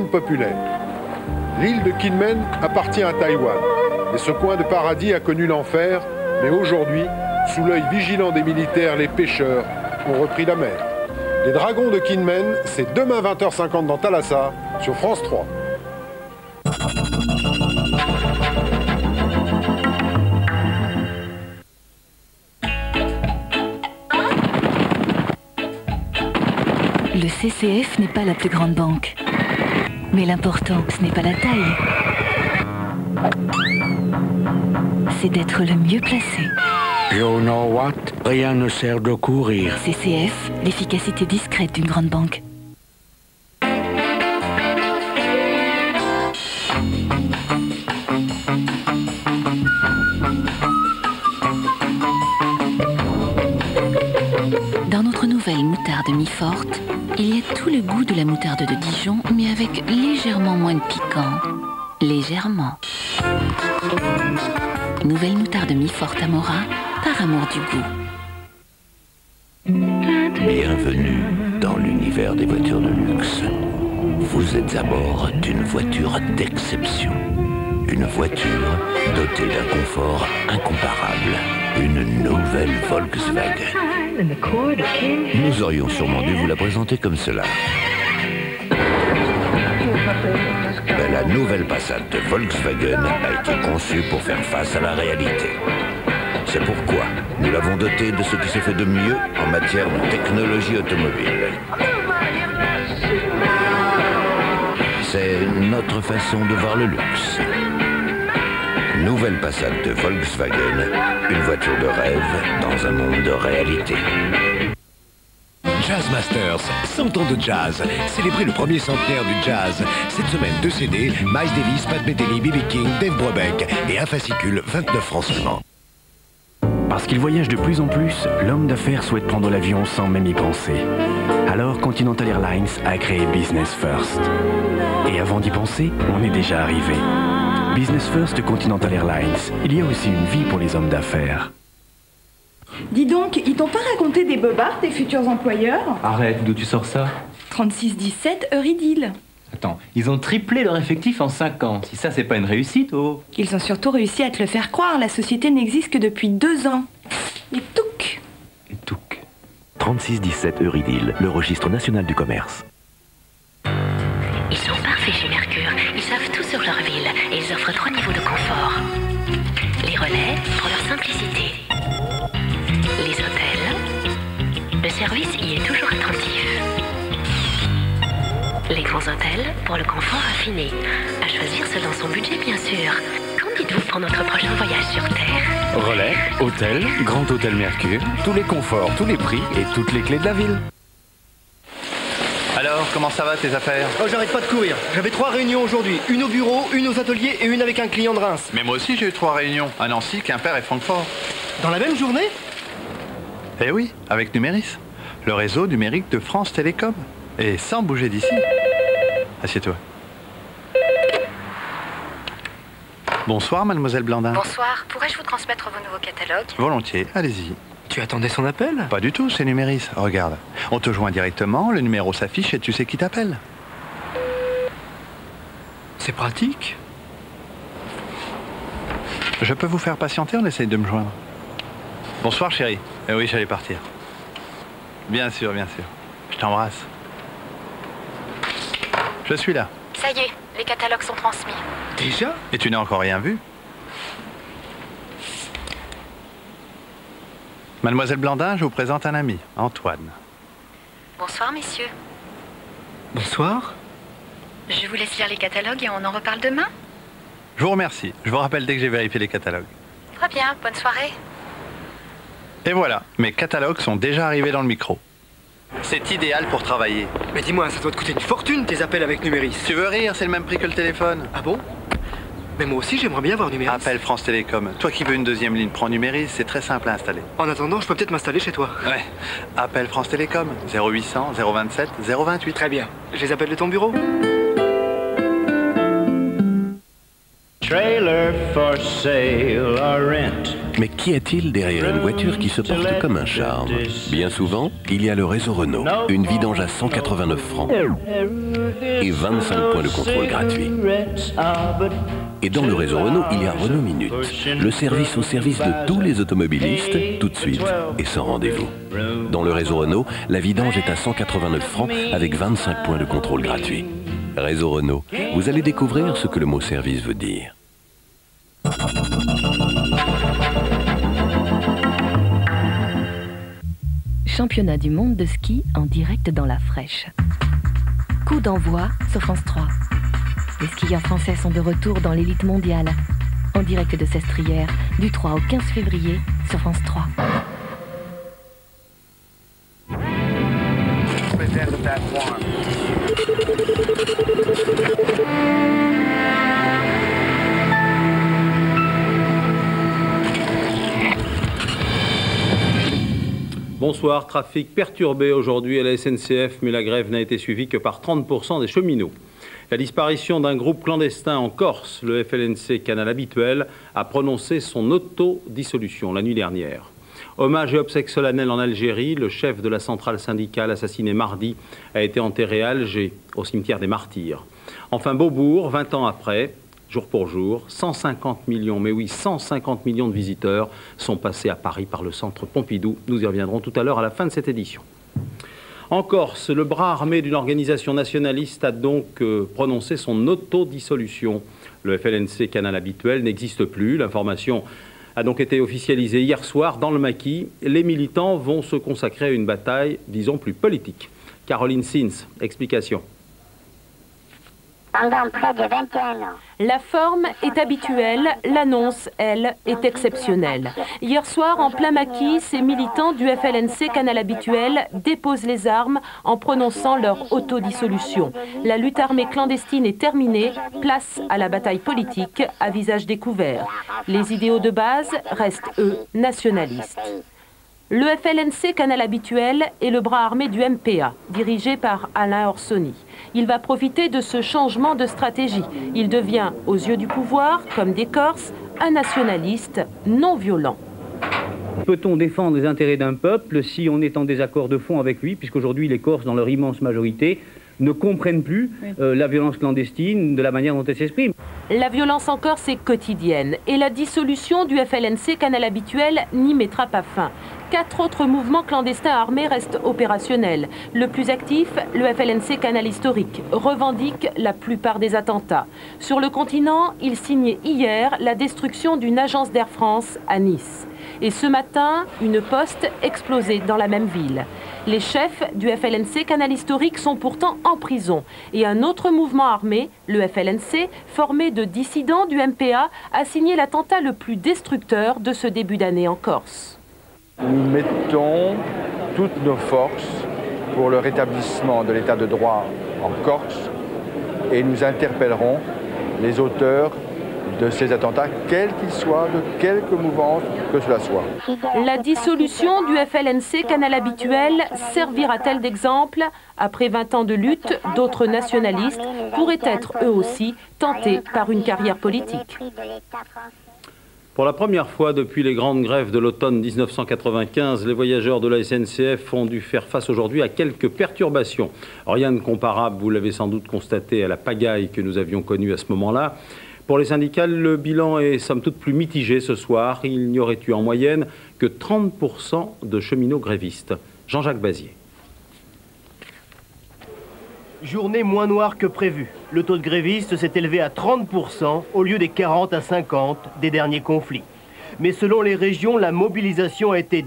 Populaire. L'île de Kinmen appartient à Taïwan. Et ce coin de paradis a connu l'enfer, mais aujourd'hui, sous l'œil vigilant des militaires, les pêcheurs ont repris la mer. Les Dragons de Kinmen, c'est demain 20h50 dans Thalassa, sur France 3. Le CCF n'est pas la plus grande banque. Mais l'important, ce n'est pas la taille. C'est d'être le mieux placé. You know what? Rien ne sert de courir. CCF, l'efficacité discrète d'une grande banque. Dans notre nouvelle moutarde mi-forte, il y a tout le goût de la moutarde de Dijon, mais avec légèrement moins de piquant. Légèrement. Nouvelle moutarde mi-forte Amora, par amour du goût. Bienvenue dans l'univers des voitures de luxe. Vous êtes à bord d'une voiture d'exception. Une voiture dotée d'un confort incomparable. Une nouvelle Volkswagen. Nous aurions sûrement dû vous la présenter comme cela. La nouvelle Passat de Volkswagen a été conçue pour faire face à la réalité. C'est pourquoi nous l'avons dotée de ce qui se fait de mieux en matière de technologie automobile. C'est notre façon de voir le luxe. Nouvelle Passat de Volkswagen, une voiture de rêve dans un monde de réalité. Jazz Masters, 100 ans de jazz. Célébrez le premier centenaire du jazz. Cette semaine, deux CD, Miles Davis, Pat Metheny, B.B. King, Dave Brubeck et un fascicule, 29 francs seulement. Parce qu'il voyage de plus en plus, l'homme d'affaires souhaite prendre l'avion sans même y penser. Alors Continental Airlines a créé Business First. Et avant d'y penser, on est déjà arrivé. Business First Continental Airlines, il y a aussi une vie pour les hommes d'affaires. Dis donc, ils t'ont pas raconté des bobards, tes futurs employeurs? Arrête, d'où tu sors ça? 36-17, Eurydill. Attends, ils ont triplé leur effectif en 5 ans. Si ça, c'est pas une réussite, oh Ils ont surtout réussi à te le faire croire. La société n'existe que depuis deux ans. Et touc 3617 Eurydill, le registre national du commerce. Ils sont parfaits chez Mercure. Ils savent tout sur leur ville et ils offrent trois niveaux de confort. Les relais pour leur simplicité. Les hôtels. Le service y est toujours attentif. Les grands hôtels pour le confort affiné. À choisir selon son budget, bien sûr. Dites-vous pour notre prochain voyage sur Terre Relais, hôtel, Grand Hôtel Mercure, tous les conforts, tous les prix et toutes les clés de la ville. Alors, comment ça va tes affaires? Oh, j'arrête pas de courir. J'avais trois réunions aujourd'hui. Une au bureau, une aux ateliers et une avec un client de Reims. Mais moi aussi j'ai eu trois réunions, à Nancy, Quimper et Francfort. Dans la même journée? Eh oui, avec Numéris, le réseau numérique de France Télécom. Et sans bouger d'ici. Assieds-toi. Bonsoir, mademoiselle Blandin. Bonsoir, pourrais-je vous transmettre vos nouveaux catalogues? Volontiers, allez-y. Tu attendais son appel? Pas du tout, c'est Numéris. Regarde, on te joint directement, le numéro s'affiche et tu sais qui t'appelle. C'est pratique. Je peux vous faire patienter, on essaye de me joindre. Bonsoir, chérie. Eh oui, j'allais partir. Bien sûr, bien sûr. Je t'embrasse. Je suis là. Ça y est, les catalogues sont transmis. Déjà Et tu n'as encore rien vu Mademoiselle Blandin, je vous présente un ami, Antoine. Bonsoir, messieurs. Bonsoir. Je vous laisse lire les catalogues et on en reparle demain Je vous remercie. Je vous rappelle dès que j'ai vérifié les catalogues. Très bien, bonne soirée. Et voilà, mes catalogues sont déjà arrivés dans le micro. C'est idéal pour travailler. Mais dis-moi, ça doit te coûter une fortune tes appels avec Numéris. Tu veux rire, c'est le même prix que le téléphone. Ah bon? Mais moi aussi j'aimerais bien avoir Numéris. Appelle France Télécom. Toi qui veux une deuxième ligne, prends Numéris, c'est très simple à installer. En attendant, je peux peut-être m'installer chez toi. Ouais. Appelle France Télécom. 0800 027 028. Très bien. Je les appelle de ton bureau. Trailer for sale or rent. Mais qu'y a-t-il derrière une voiture qui se porte comme un charme Bien souvent, il y a le réseau Renault, une vidange à 189 francs et 25 points de contrôle gratuits. Et dans le réseau Renault, il y a Renault Minute, le service au service de tous les automobilistes, tout de suite et sans rendez-vous. Dans le réseau Renault, la vidange est à 189 francs avec 25 points de contrôle gratuits. Réseau Renault, vous allez découvrir ce que le mot service veut dire. Championnat du monde de ski en direct dans la fraîche. Coup d'envoi sur France 3. Les skieurs français sont de retour dans l'élite mondiale. En direct de Sestrière, du 3 au 15 février sur France 3. Bonsoir, trafic perturbé aujourd'hui à la SNCF, mais la grève n'a été suivie que par 30% des cheminots. La disparition d'un groupe clandestin en Corse, le FLNC Canal Habituel, a prononcé son autodissolution la nuit dernière. Hommage et obsèques solennelles en Algérie, le chef de la centrale syndicale assassiné mardi a été enterré à Alger, au cimetière des martyrs. Enfin, Beaubourg, 20 ans après, jour pour jour. 150 millions, mais oui, 150 millions de visiteurs sont passés à Paris par le centre Pompidou. Nous y reviendrons tout à l'heure à la fin de cette édition. En Corse, le bras armé d'une organisation nationaliste a donc euh, prononcé son autodissolution. Le FLNC Canal Habituel n'existe plus. L'information a donc été officialisée hier soir dans le maquis. Les militants vont se consacrer à une bataille, disons, plus politique. Caroline Sins, explication pendant près de 21 ans. La forme est habituelle, l'annonce, elle, est exceptionnelle. Hier soir, en plein maquis, ces militants du FLNC Canal Habituel déposent les armes en prononçant leur autodissolution. La lutte armée clandestine est terminée, place à la bataille politique à visage découvert. Les idéaux de base restent, eux, nationalistes. Le FLNC Canal Habituel est le bras armé du MPA, dirigé par Alain Orsoni. Il va profiter de ce changement de stratégie. Il devient, aux yeux du pouvoir, comme des Corses, un nationaliste non violent. Peut-on défendre les intérêts d'un peuple si on est en désaccord de fond avec lui, puisqu'aujourd'hui les Corses, dans leur immense majorité, ne comprennent plus euh, la violence clandestine de la manière dont elle s'exprime? La violence en Corse est quotidienne et la dissolution du FLNC Canal Habituel n'y mettra pas fin. Quatre autres mouvements clandestins armés restent opérationnels. Le plus actif, le FLNC Canal Historique, revendique la plupart des attentats. Sur le continent, il signait hier la destruction d'une agence d'Air France à Nice. Et ce matin, une poste explosée dans la même ville. Les chefs du FLNC Canal Historique sont pourtant en prison. Et un autre mouvement armé, le FLNC, formé de dissidents du MPA, a signé l'attentat le plus destructeur de ce début d'année en Corse. Nous mettons toutes nos forces pour le rétablissement de l'état de droit en Corse et nous interpellerons les auteurs de ces attentats, quels qu'ils soient, de quelque mouvance que cela soit. La dissolution du FLNC Canal Habituel servira-t-elle d'exemple? Après 20 ans de lutte, d'autres nationalistes pourraient être eux aussi tentés par une carrière politique. Pour la première fois depuis les grandes grèves de l'automne 1995, les voyageurs de la SNCF ont dû faire face aujourd'hui à quelques perturbations. Rien de comparable, vous l'avez sans doute constaté, à la pagaille que nous avions connue à ce moment-là. Pour les syndicats, le bilan est somme toute plus mitigé ce soir. Il n'y aurait eu en moyenne que 30% de cheminots grévistes. Jean-Jacques Bazier. Journée moins noire que prévu. Le taux de grévistes s'est élevé à 30% au lieu des 40 à 50 des derniers conflits. Mais selon les régions, la mobilisation a été